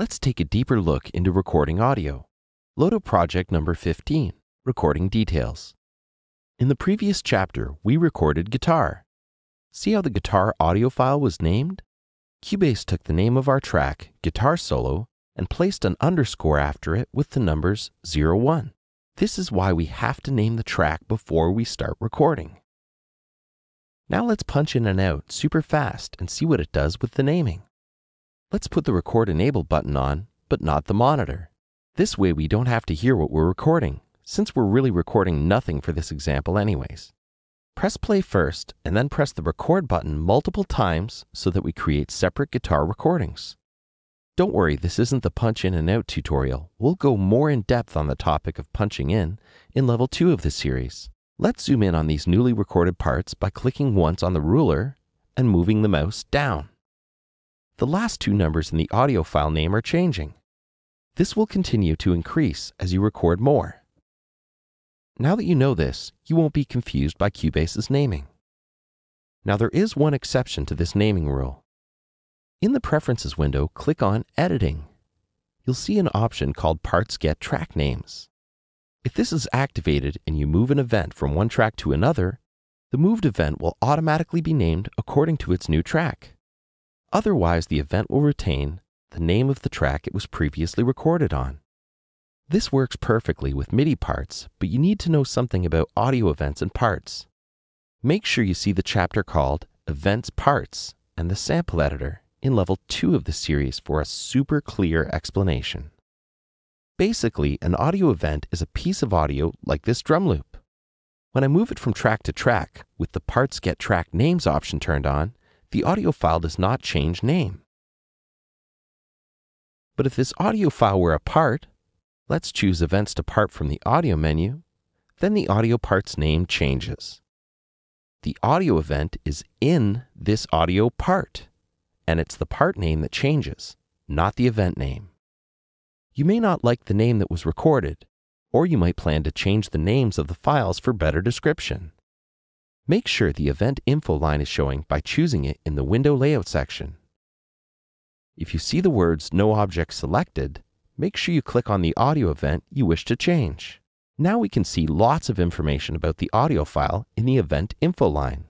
Let's take a deeper look into recording audio. Load project number 15, Recording Details. In the previous chapter, we recorded guitar. See how the guitar audio file was named? Cubase took the name of our track, Guitar Solo, and placed an underscore after it with the numbers 01. This is why we have to name the track before we start recording. Now let's punch in and out super fast and see what it does with the naming. Let's put the Record Enable button on, but not the monitor. This way we don't have to hear what we're recording, since we're really recording nothing for this example anyways. Press play first, and then press the record button multiple times so that we create separate guitar recordings. Don't worry, this isn't the punch in and out tutorial. We'll go more in depth on the topic of punching in in level 2 of the series. Let's zoom in on these newly recorded parts by clicking once on the ruler and moving the mouse down the last two numbers in the audio file name are changing. This will continue to increase as you record more. Now that you know this, you won't be confused by Cubase's naming. Now there is one exception to this naming rule. In the Preferences window, click on Editing. You'll see an option called Parts Get Track Names. If this is activated and you move an event from one track to another, the moved event will automatically be named according to its new track. Otherwise, the event will retain the name of the track it was previously recorded on. This works perfectly with MIDI parts, but you need to know something about audio events and parts. Make sure you see the chapter called Events Parts and the Sample Editor in level 2 of the series for a super clear explanation. Basically, an audio event is a piece of audio like this drum loop. When I move it from track to track with the Parts Get Track Names option turned on, the audio file does not change name. But if this audio file were a part, let's choose Events to Part from the Audio menu, then the audio part's name changes. The audio event is in this audio part, and it's the part name that changes, not the event name. You may not like the name that was recorded, or you might plan to change the names of the files for better description. Make sure the event info line is showing by choosing it in the window layout section. If you see the words No Object Selected, make sure you click on the audio event you wish to change. Now we can see lots of information about the audio file in the event info line.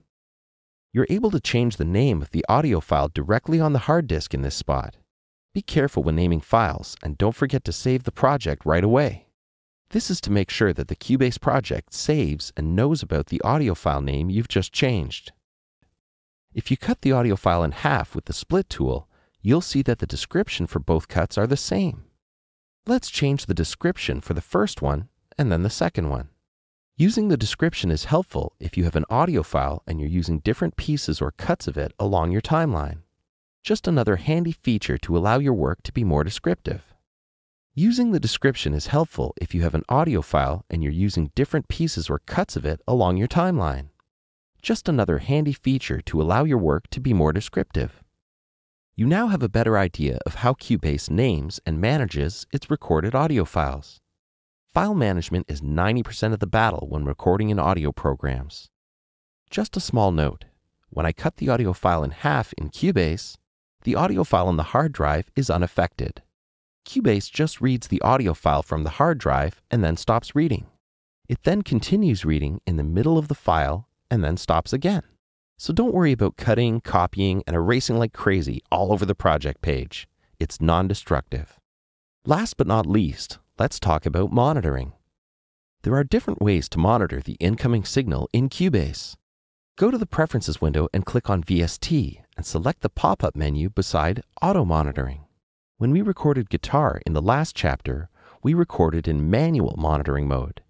You're able to change the name of the audio file directly on the hard disk in this spot. Be careful when naming files and don't forget to save the project right away. This is to make sure that the Cubase project saves and knows about the audio file name you've just changed. If you cut the audio file in half with the split tool, you'll see that the description for both cuts are the same. Let's change the description for the first one and then the second one. Using the description is helpful if you have an audio file and you're using different pieces or cuts of it along your timeline. Just another handy feature to allow your work to be more descriptive. Using the description is helpful if you have an audio file and you're using different pieces or cuts of it along your timeline. Just another handy feature to allow your work to be more descriptive. You now have a better idea of how Cubase names and manages its recorded audio files. File management is 90% of the battle when recording in audio programs. Just a small note when I cut the audio file in half in Cubase, the audio file on the hard drive is unaffected. Cubase just reads the audio file from the hard drive and then stops reading. It then continues reading in the middle of the file and then stops again. So don't worry about cutting, copying, and erasing like crazy all over the project page. It's non destructive. Last but not least, let's talk about monitoring. There are different ways to monitor the incoming signal in Cubase. Go to the Preferences window and click on VST and select the pop up menu beside Auto Monitoring. When we recorded guitar in the last chapter, we recorded in manual monitoring mode.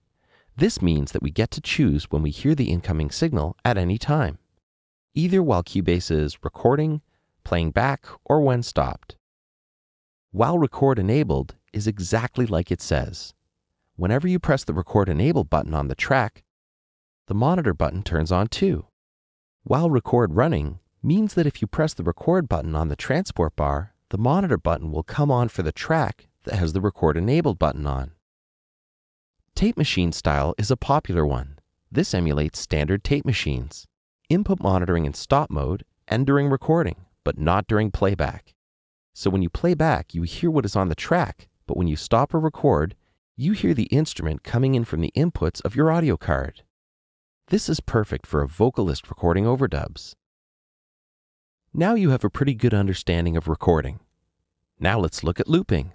This means that we get to choose when we hear the incoming signal at any time, either while Cubase is recording, playing back, or when stopped. While record enabled is exactly like it says. Whenever you press the record enable button on the track, the monitor button turns on too. While record running means that if you press the record button on the transport bar, the monitor button will come on for the track that has the record enabled button on. Tape machine style is a popular one. This emulates standard tape machines. Input monitoring in stop mode and during recording, but not during playback. So when you play back, you hear what is on the track, but when you stop or record, you hear the instrument coming in from the inputs of your audio card. This is perfect for a vocalist recording overdubs. Now you have a pretty good understanding of recording. Now let's look at looping.